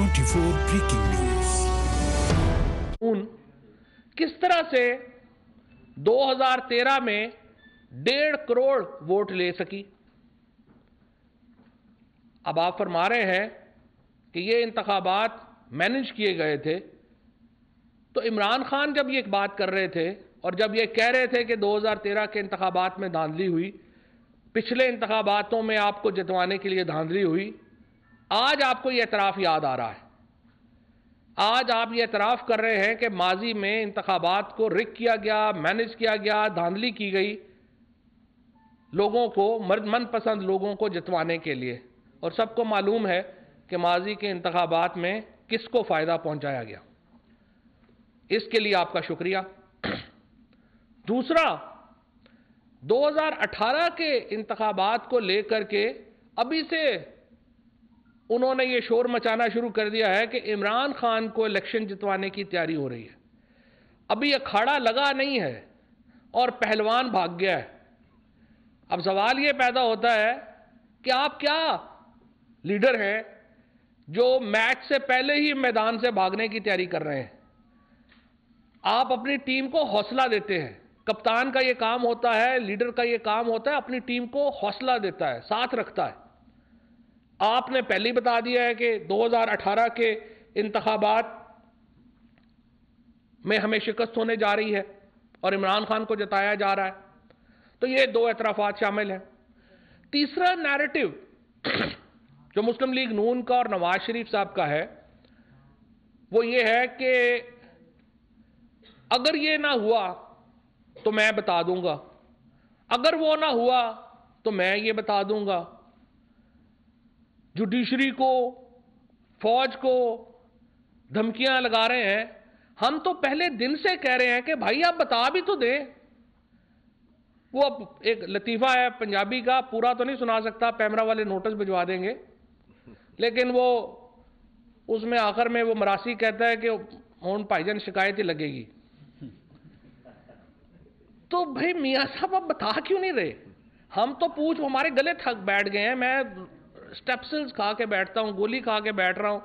24 Breaking News. کس طرح سے دو ہزار تیرہ میں ڈیڑھ کروڑ ووٹ لے سکی اب آپ فرما رہے ہیں کہ یہ انتخابات مینج کیے گئے تھے تو عمران خان جب یہ بات کر رہے تھے اور جب یہ کہہ رہے تھے کہ دو ہزار تیرہ کے انتخابات میں دھاندلی ہوئی پچھلے انتخاباتوں میں آپ کو جتوانے کے لیے دھاندلی ہوئی آج آپ کو یہ اعتراف یاد آ رہا ہے۔ آج آپ یہ اعتراف کر رہے ہیں کہ ماضی میں انتخابات کو رک کیا گیا مینج کیا گیا، دھاندلی کی گئی لوگوں کو، مرد من پسند لوگوں کو جتوانے کے لیے۔ اور سب کو معلوم ہے کہ ماضی کے انتخابات میں کس کو فائدہ پہنچایا گیا۔ اس کے لیے آپ کا شکریہ۔ دوسرا، دو ہزار اٹھارہ کے انتخابات کو لے کر کے ابھی سے انہوں نے یہ شور مچانا شروع کر دیا ہے کہ عمران خان کو الیکشن جتوانے کی تیاری ہو رہی ہے۔ ابھی اکھاڑا لگا نہیں ہے اور پہلوان بھاگ گیا ہے۔ اب سوال یہ پیدا ہوتا ہے کہ آپ کیا لیڈر ہیں جو میچ سے پہلے ہی میدان سے بھاگنے کی تیاری کر رہے ہیں؟ آپ اپنی ٹیم کو حوصلہ دیتے ہیں۔ کپتان کا یہ کام ہوتا ہے، لیڈر کا یہ کام ہوتا ہے، اپنی ٹیم کو حوصلہ دیتا ہے، ساتھ رکھتا ہے۔ آپ نے پہلے ہی بتا دیا ہے کہ دو ہزار اٹھارہ کے انتخابات میں ہمیں شکست ہونے جا رہی ہے اور عمران خان کو جتایا جا رہا ہے۔ تو یہ دو اعترافات شامل ہیں۔ تیسرا نیریٹو جو مسلم لیگ نون کا اور نواز شریف صاحب کا ہے، وہ یہ ہے کہ اگر یہ نہ ہوا تو میں بتا دوں گا۔ اگر وہ نہ ہوا تو میں یہ بتا دوں گا جوڈیشری کو، فوج کو دھمکیاں لگا رہے ہیں۔ ہم تو پہلے دن سے کہہ رہے ہیں کہ بھائی آپ بتا بھی تو دیں۔ وہ اب ایک لطیفہ ہے پنجابی کا، پورا تو نہیں سنا سکتا پیمرا والے نوٹس بھجوا دیں گے۔ لیکن وہ اس میں آخر میں وہ مراسی کہتا ہے کہ ہون بھائی جان شکایت ہی لگے گی۔ تو بھائی میاں صاحب اب بتا کیوں نہیں رہے؟ ہم تو پوچھ، ہمارے گلے تھک بیٹھ گئے ہیں۔ میں سٹیپسلز کھا کے بیٹھتا ہوں، گولی کھا کے بیٹھ رہا ہوں۔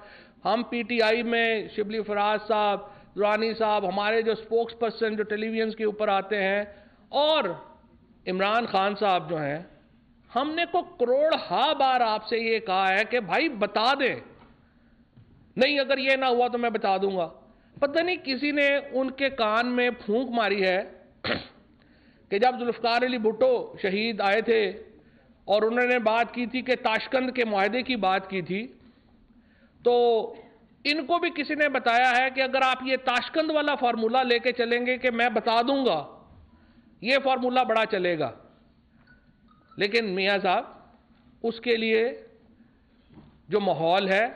ہم پی ٹی آئی میں شبلی فراز صاحب دورانی صاحب، ہمارے جو سپوکس پرسن، جو ٹیلی ویژنس کے اوپر آتے ہیں، اور عمران خان صاحب جو ہیں، ہم نے کو کروڑ ہا بار آپ سے یہ کہا ہے کہ بھائی بتا دیں۔ نہیں، اگر یہ نہ ہوا تو میں بتا دوں گا۔ پتہ نہیں کسی نے ان کے کان میں پھونک ماری ہے کہ جب ذوالفقار علی بھٹو شہید آئے تھے اور انہوں نے بات کی تھی کہ تاشکند کے معاہدے کی بات کی تھی، تو ان کو بھی کسی نے بتایا ہے کہ اگر آپ یہ تاشکند والا فارمولہ لے کے چلیں گے کہ میں بتا دوں گا، یہ فارمولہ بڑا چلے گا۔ لیکن میاں صاحب، اس کے لیے جو ماحول ہے،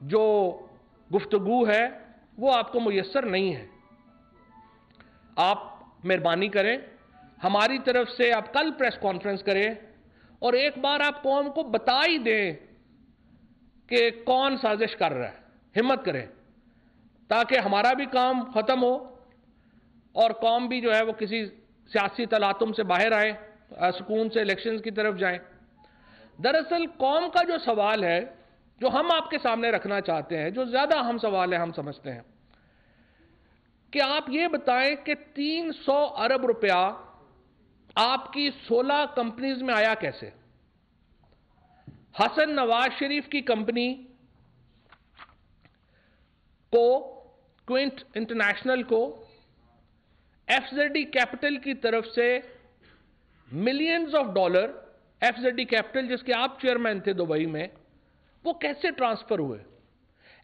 جو گفتگو ہے، وہ آپ کو میسر نہیں ہے۔ آپ مہربانی کریں۔ ہماری طرف سے آپ کل پریس کانفرنس کریں اور ایک بار آپ قوم کو بتا ہی دیں کہ کون سازش کر رہا ہے، ہمت کریں تاکہ ہمارا بھی کام ختم ہو اور قوم بھی جو ہے وہ کسی سیاسی تلاتم سے باہر آئے سکون سے الیکشنز کی طرف جائیں۔ دراصل قوم کا جو سوال ہے، جو ہم آپ کے سامنے رکھنا چاہتے ہیں، جو زیادہ ہم سوال ہے ہم سمجھتے ہیں، کہ آپ یہ بتائیں کہ تین سو ارب روپیہ آپ کی سولہ کمپنیز میں آیا کیسے؟ حسن نواز شریف کی کمپنی، کو، کوئنٹ انٹرنیشنل کو، ایف زیڈ ڈی کیپٹل کی طرف سے millions of dollar, F Z D capital جس کے آپ چیئرمین تھے دبئی میں، وہ کیسے ٹرانسفر ہوئے؟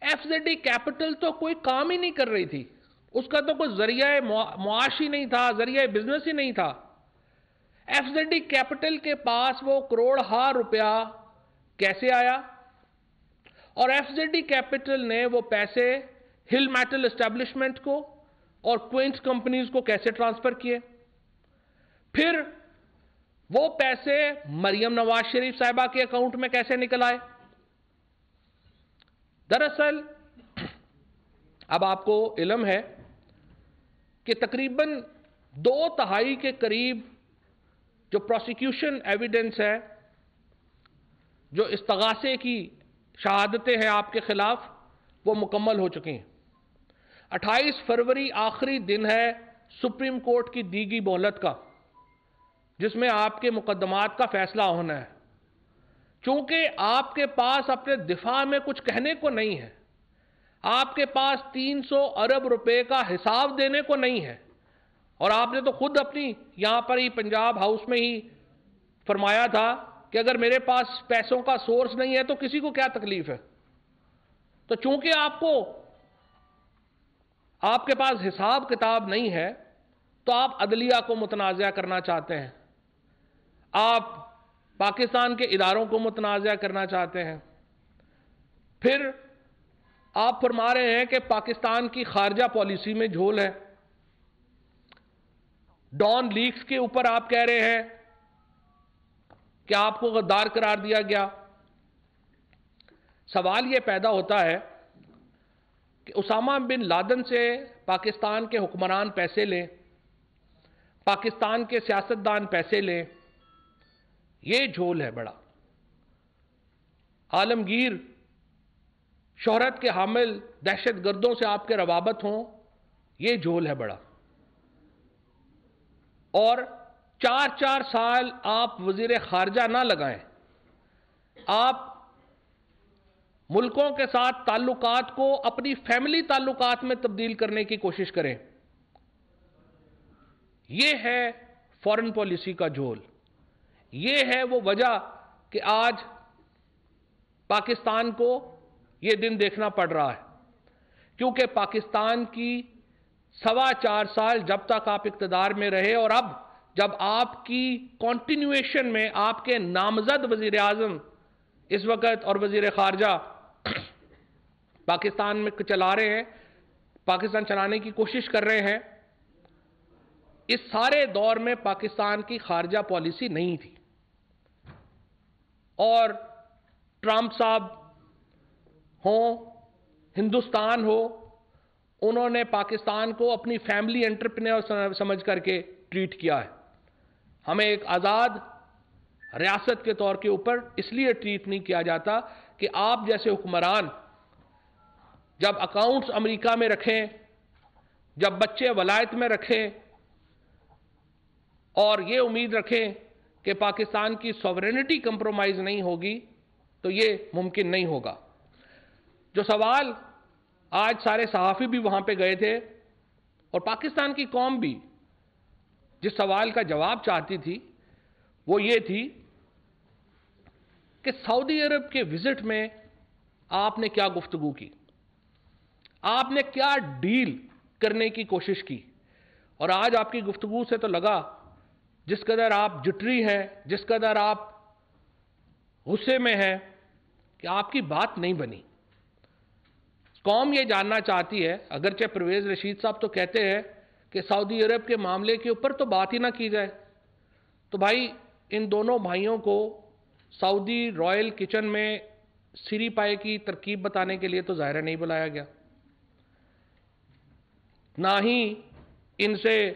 ایف زیڈ ڈی کیپٹل تو کوئی کام ہی نہیں کر رہی تھی۔ اس کا تو کوئی ذریعہ معاشی نہیں تھا، ذریعہ بزنس ہی نہیں تھا۔ ایف زیڈ ڈی کیپٹل کے پاس وہ کروڑ ہار روپیہ کیسے آیا؟ اور ایف زیڈ ڈی کیپٹل نے وہ پیسے ہل میٹل اسٹیبلشمنٹ کو اور کوئنٹ کمپنیز کو کیسے ٹرانسفر کیے؟ پھر وہ پیسے مریم نواز شریف صاحبہ کے اکاؤنٹ میں کیسے نکل آئے؟ دراصل اب آپ کو علم ہے کہ تقریباً دو تہائی کے قریب جو پروسیکیوشن ایویڈنس ہے، جو استغاثے کی شہادتیں ہیں آپ کے خلاف، وہ مکمل ہو چکی ہیں۔ اٹھائیس فروری آخری دن ہے سپریم کورٹ کی دیگی بولت کا، جس میں آپ کے مقدمات کا فیصلہ ہونا ہے۔ چونکہ آپ کے پاس اپنے دفاع میں کچھ کہنے کو نہیں ہے، آپ کے پاس تین سو ارب روپے کا حساب دینے کو نہیں ہے۔ اور آپ نے تو خود اپنی یہاں پر ہی پنجاب ہاؤس میں ہی فرمایا تھا کہ اگر میرے پاس پیسوں کا سورس نہیں ہے تو کسی کو کیا تکلیف ہے؟ تو چونکہ آپ کو آپ کے پاس حساب کتاب نہیں ہے تو آپ عدلیہ کو متنازع کرنا چاہتے ہیں۔ آپ پاکستان کے اداروں کو متنازع کرنا چاہتے ہیں۔ پھر آپ فرما رہے ہیں کہ پاکستان کی خارجہ پالیسی میں جھول ہے۔ ڈان لیکس کے اوپر آپ کہہ رہے ہیں کہ آپ کو غدار قرار دیا گیا۔ سوال یہ پیدا ہوتا ہے کہ اسامہ بن لادن سے پاکستان کے حکمران پیسے لیں، پاکستان کے سیاستدان پیسے لیں، یہ جھول ہے بڑا۔ عالمگیر شہرت کے حامل دہشت گردوں سے آپ کے روابط ہوں، یہ جھول ہے بڑا۔ اور چار چار سال آپ وزیر خارجہ نہ لگائیں۔ آپ ملکوں کے ساتھ تعلقات کو اپنی فیملی تعلقات میں تبدیل کرنے کی کوشش کریں۔ یہ ہے فورن پالیسی کا جھول۔ یہ ہے وہ وجہ کہ آج پاکستان کو یہ دن دیکھنا پڑ رہا ہے۔ کیونکہ پاکستان کی سوا چار سال جب تک آپ اقتدار میں رہے اور اب جب آپ کی کانٹینیویشن میں آپ کے نامزد وزیر اعظم اس وقت اور وزیر خارجہ پاکستان میں چلا رہے ہیں، پاکستان چلانے کی کوشش کر رہے ہیں، اس سارے دور میں پاکستان کی خارجہ پالیسی نہیں تھی۔ اور ٹرمپ صاحب ہوں، ہندوستان ہو انہوں نے پاکستان کو اپنی فیملی انٹرپرینور سمجھ کر کے ٹریٹ کیا ہے۔ ہمیں ایک آزاد ریاست کے طور کے اوپر اس لیے ٹریٹ نہیں کیا جاتا کہ آپ جیسے حکمران جب اکاؤنٹس امریکہ میں رکھیں، جب بچے ولایت میں رکھیں اور یہ امید رکھیں کہ پاکستان کی سوورینٹی کمپرومائز نہیں ہوگی تو یہ ممکن نہیں ہوگا۔ جو سوال آج سارے صحافی بھی وہاں پہ گئے تھے اور پاکستان کی قوم بھی جس سوال کا جواب چاہتی تھی وہ یہ تھی کہ سعودی عرب کے وزٹ میں آپ نے کیا گفتگو کی؟ آپ نے کیا ڈیل کرنے کی کوشش کی؟ اور آج آپ کی گفتگو سے تو لگا جس قدر آپ جٹری ہیں، جس قدر آپ غصے میں ہیں کہ آپ کی بات نہیں بنی۔ قوم یہ جاننا چاہتی ہے، اگرچہ پرویز رشید صاحب تو کہتے ہیں کہ سعودی عرب کے معاملے کے اوپر تو بات ہی نہ کی جائے۔ تو بھائی، ان دونوں بھائیوں کو سعودی رائل کچن میں سری پائے کی ترکیب بتانے کے لیے تو ظاہرہ نہیں بلایا گیا۔ نہ ہی ان سے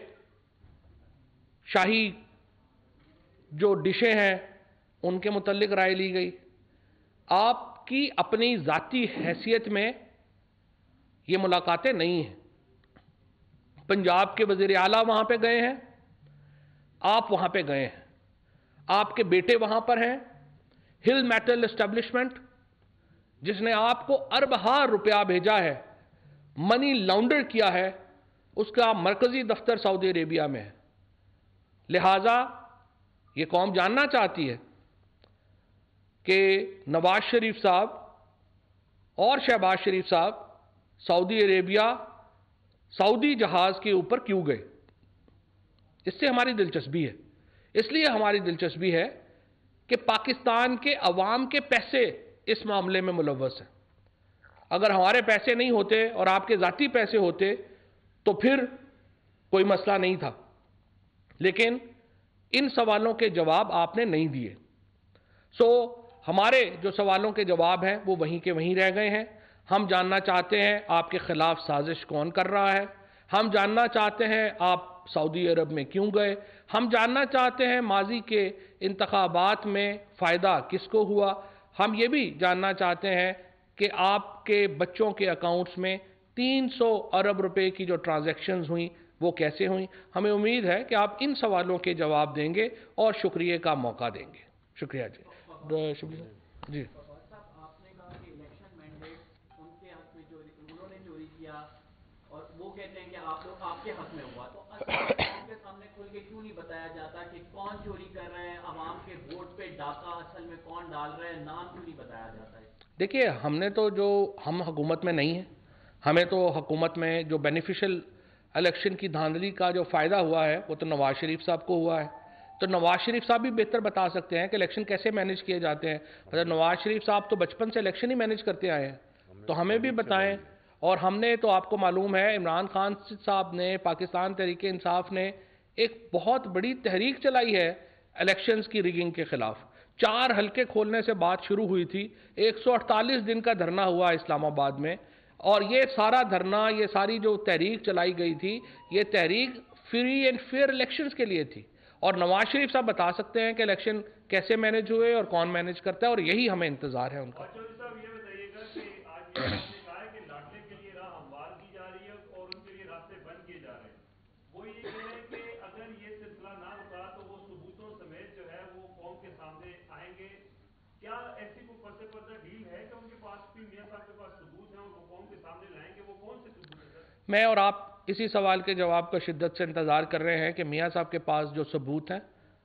شاہی جو ڈشیں ہیں، ان کے متعلق رائے لی گئی۔ آپ کی اپنی ذاتی حیثیت میں یہ ملاقاتیں نہیں ہیں۔ پنجاب کے وزیر اعلیٰ وہاں پہ گئے ہیں۔ آپ وہاں پہ گئے ہیں۔ آپ کے بیٹے وہاں پر ہیں۔ ہل میٹل اسٹیبلشمنٹ، جس نے آپ کو ارب ہار روپیہ بھیجا ہے، منی لانڈر کیا ہے، اس کا مرکزی دفتر سعودی عربیہ میں ہے۔ لہٰذا یہ قوم جاننا چاہتی ہے کہ نواز شریف صاحب اور شہباز شریف صاحب سعودی عربیہ سعودی جہاز کے اوپر کیوں گئے؟ اس سے ہماری دلچسپی ہے۔ اس لیے ہماری دلچسپی ہے کہ پاکستان کے عوام کے پیسے اس معاملے میں ملوث ہیں۔ اگر ہمارے پیسے نہیں ہوتے اور آپ کے ذاتی پیسے ہوتے تو پھر کوئی مسئلہ نہیں تھا۔ لیکن ان سوالوں کے جواب آپ نے نہیں دیے۔ سو ہمارے جو سوالوں کے جواب ہیں وہ وہیں کے وہیں رہ گئے ہیں۔ ہم یہ بھی جاننا چاہتے ہیں کہ آپ کے بچوں کے اکاؤنٹس میں تین سو ارب روپے کی جو ٹرانزیکشنز ہوئیں وہ کیسے ہوئیں۔ ہمیں امید ہے کہ آپ ان سوالوں کے جواب دیں گے اور شکریہ کا موقع دیں گے۔ شکریہ جی۔ شکریہ۔ جی صاحب آپ نے کہا کہ الیکشن مینڈیٹ ان کے حق میں چوری انہوں نے چوری کیا اور وہ کہتے ہیں کہ آپ کے حق میں ہوا۔ تو عوام کے سامنے کھل کے کیوں نہیں بتایا جاتا کہ کون چوری کر رہے ہیں؟ عوام کے ووٹ پہ ڈاکہ اصل میں کون ڈال رہے ہیں؟ نام کیوں نہیں بتایا جاتا ہے؟ دیکھیے ہم نے تو جو ہم حکومت میں نہیں ہیں ہمیں تو حکومت میں جو بینیفیشل الیکشن کی دھاندلی کا جو فائدہ ہوا ہے وہ تو نواز شریف صاحب کو ہوا ہے۔ تو نواز شریف صاحب بھی بہتر بتا سکتے ہیں کہ الیکشن کیسے مینج کیے جاتے ہیں۔ مطلب نواز شریف صاحب تو بچپن سے الیکشن ہی مینج کرتے آئے ہیں۔ تو ہمیں بھی بتائیں۔ اور ہم نے تو آپ کو معلوم ہے، عمران خان صاحب نے، پاکستان تحریک انصاف نے ایک بہت بڑی تحریک چلائی ہے الیکشنز کی ریگنگ کے خلاف۔ چار حلقے کھولنے سے بات شروع ہوئی تھی۔ ایک سو اڑتالیس دن کا دھرنا ہوا اسلام آباد میں۔ اور یہ سارا دھرنا، یہ ساری جو تحریک چلائی گئی تھی، یہ تحریک فری اینڈ فیئر الیکشنز کے لیے تھی۔ اور نواز شریف صاحب بتا سکتے ہیں کہ الیکشن کیسے مینج ہوئے اور کون مینج کرتا ہے اور یہی ہمیں انتظار ہے ان کا۔ میں اور آپ اسی سوال کے جواب کا شدت سے انتظار کر رہے ہیں کہ میاں صاحب کے پاس جو ثبوت ہیں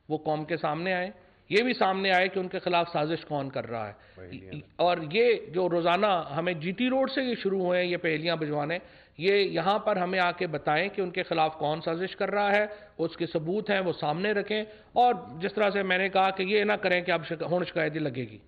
وہ قوم کے سامنے آئیں۔ یہ بھی سامنے آئے کہ ان کے خلاف سازش کون کر رہا ہے۔ اور یہ جو روزانہ ہمیں جی ٹی روڈ سے یہ شروع ہوئے ہیں یہ پہلیاں بھجوانے یہ یہاں پر ہمیں آ کے بتائیں کہ ان کے خلاف کون سازش کر رہا ہے اس کے ثبوت ہیں وہ سامنے رکھیں۔ اور جس طرح سے میں نے کہا کہ یہ نہ کریں کہ اب ہون شکایت لگے گی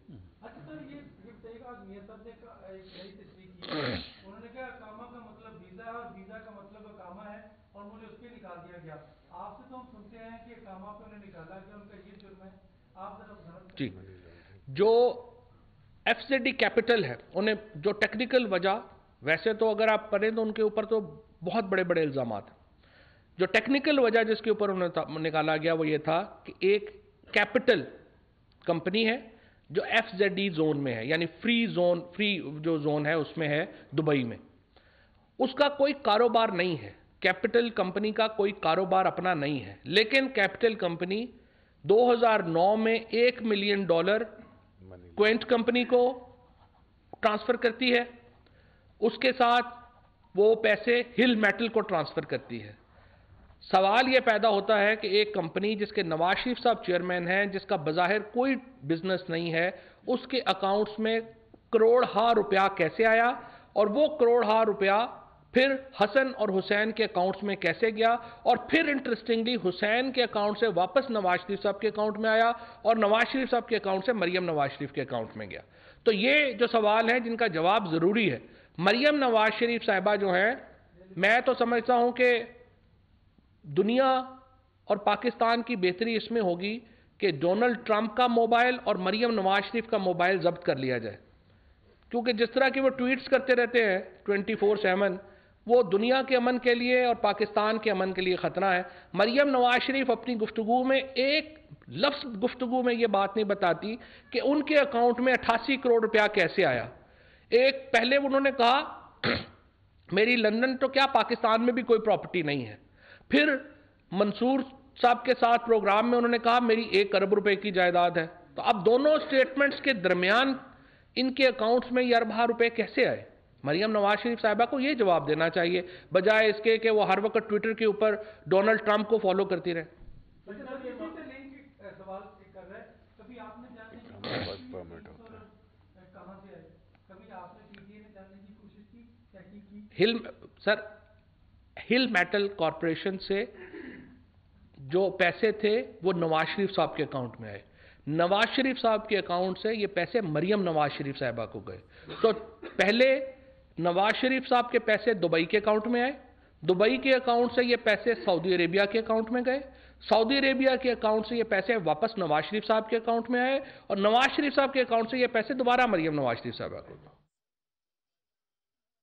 اچھا سر یہ یہ بتائیے گا آج میاں صاحب نے کا- ایک نئی تصریح کی ہے انہوں نے کہا کاما کا مطلب ویزا ہے اور ویزا کا مطلب کاما ہے اور مجھے اس پہ نکال دیا گیا۔ آپ سے تو ہم سنتے ہیں کہ کاما پہ انہیں نکالا گیا ان کا یہ جرم ہے۔ آپ ذرا جی۔ جو ایف سی ڈی کیپٹل ہے انہیں جو ٹیکنیکل وجہ ویسے تو اگر آپ پڑھیں تو ان کے اوپر تو بہت بڑے بڑے الزامات ہیں۔ جو ٹیکنیکل وجہ جس کے اوپر انہیں نکالا گیا وہ یہ تھا کہ ایک کیپٹل کمپنی ہے جو ایف زیڈ ڈی زون میں ہے یعنی فری زون فری جو زون ہے اس میں ہے دبئی میں۔ اس کا کوئی کاروبار نہیں ہے۔ کیپٹل کمپنی کا کوئی کاروبار اپنا نہیں ہے۔ لیکن کیپٹل کمپنی دو ہزار نو میں ایک ملین ڈالر کوئنٹ کمپنی کو ٹرانسفر کرتی ہے۔ اس کے ساتھ وہ پیسے ہل میٹل کو ٹرانسفر کرتی ہے۔ سوال یہ پیدا ہوتا ہے کہ ایک کمپنی جس کے نواز شریف صاحب چیئرمین ہیں، جس کا بظاہر کوئی بزنس نہیں ہے، اس کے اکاؤنٹس میں کروڑ ہا روپیہ کیسے آیا؟ اور وہ کروڑ ہا روپیہ پھر حسن اور حسین کے اکاؤنٹس میں کیسے گیا اور پھر انٹرسٹنگلی حسین کے اکاؤنٹ سے واپس نواز شریف صاحب کے اکاؤنٹ میں آیا اور نواز شریف صاحب کے اکاؤنٹ سے مریم نواز شریف کے اکاؤنٹ میں گیا۔ تو یہ جو سوال ہے جن کا جواب ضروری ہے۔ مریم نواز شریف صاحبہ جو ہیں، میں تو سمجھتا ہوں کہ دنیا اور پاکستان کی بہتری اس میں ہوگی کہ ڈونلڈ ٹرمپ کا موبائل اور مریم نواز شریف کا موبائل ضبط کر لیا جائے۔ کیونکہ جس طرح کی وہ ٹویٹس کرتے رہتے ہیں ٹوینٹی فور سیون وہ دنیا کے امن کے لیے اور پاکستان کے امن کے لیے خطرہ ہے۔ مریم نواز شریف اپنی گفتگو میں ایک لفظ گفتگو میں یہ بات نہیں بتاتی کہ ان کے اکاؤنٹ میں اٹھاسی کروڑ روپیہ کیسے آیا۔ ایک پہلے انہوں نے کہا، میری لندن تو کیا پاکستان میں بھی کوئی پراپرٹی نہیں ہے۔ پھر منصور صاحب کے ساتھ پروگرام میں انہوں نے کہا، میری ایک ارب روپے کی جائیداد ہے۔ تو اب دونوں سٹیٹمنٹس کے درمیان ان کے اکاؤنٹس میں یہ اربہ روپے کیسے آئے؟ مریم نواز شریف صاحبہ کو یہ جواب دینا چاہیے بجائے اس کے کہ وہ ہر وقت ٹویٹر کے اوپر ڈونلڈ ٹرمپ کو فالو کرتی رہے۔ ہل سر ہل میٹل کارپوریشن سے جو پیسے تھے وہ نواز شریف صاحب کے اکاؤنٹ میں آئے۔ نواز شریف صاحب کے اکاؤنٹ سے یہ پیسے مریم نواز شریف صاحبہ کو گئے۔ تو پہلے نواز شریف صاحب کے پیسے دبئی کے اکاؤنٹ میں آئے۔ دبئی کے اکاؤنٹ سے یہ پیسے سعودی عربیہ کے اکاؤنٹ میں گئے۔ سعودی عربیہ کے اکاؤنٹ سے یہ پیسے واپس نواز شریف صاحب کے اکاؤنٹ میں آئے اور نواز شریف صاحب کے اکاؤنٹ سے یہ پیسے دوبارہ مریم نواز شریف صاحب کے اکاؤنٹ میں